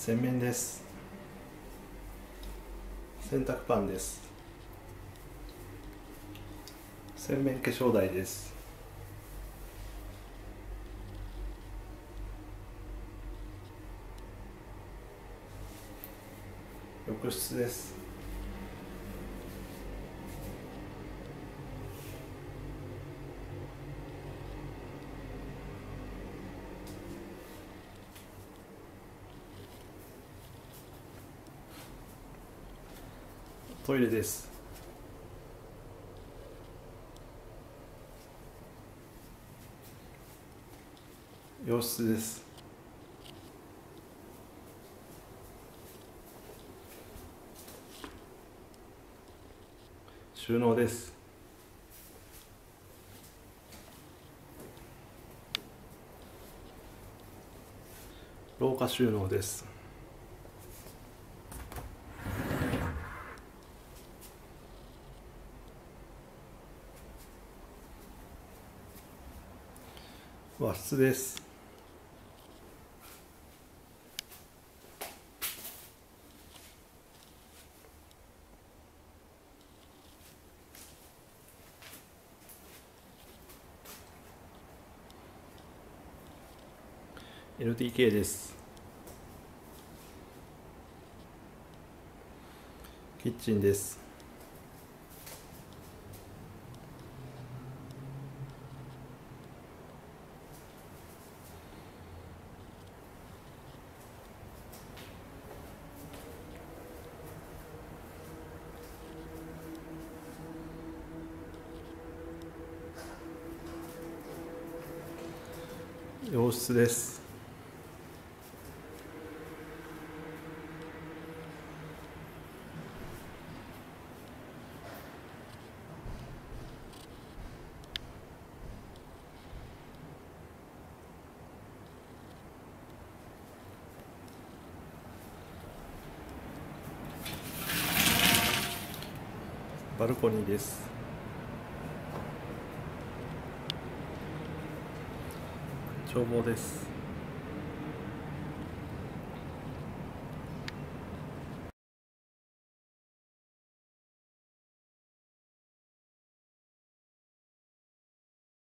洗面です。洗濯パンです。洗面化粧台です。浴室です。トイレです。洋室です。収納です。廊下収納です。和室です？NTK ですキッチンです洋室です。バルコニーです。消防です。